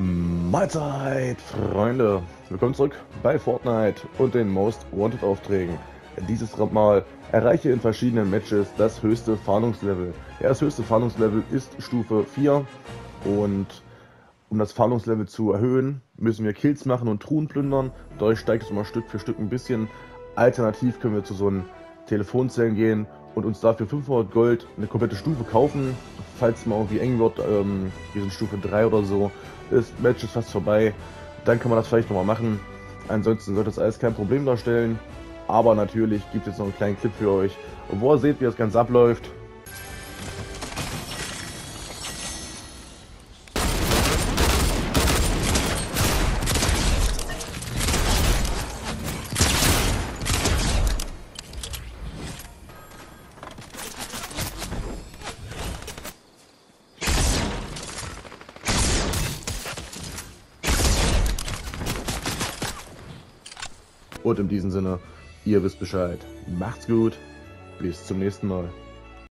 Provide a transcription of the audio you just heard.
Mahlzeit, Freunde! Willkommen zurück bei Fortnite und den Most Wanted Aufträgen. Dieses Mal erreiche in verschiedenen Matches das höchste Fahndungslevel. Ja, das höchste Fahndungslevel ist Stufe 4 und um das Fahndungslevel zu erhöhen, müssen wir Kills machen und Truhen plündern. Dadurch steigt es immer Stück für Stück ein bisschen. Alternativ können wir zu so einem Telefonzellen gehen und uns dafür 500 Gold eine komplette Stufe kaufen. Falls mal irgendwie eng wird, ähm, wir sind Stufe 3 oder so, das Match ist fast vorbei, dann kann man das vielleicht nochmal machen. Ansonsten sollte das alles kein Problem darstellen. Aber natürlich gibt es jetzt noch einen kleinen Clip für euch, wo ihr seht, wie das Ganze abläuft. Und in diesem Sinne, ihr wisst Bescheid. Macht's gut. Bis zum nächsten Mal.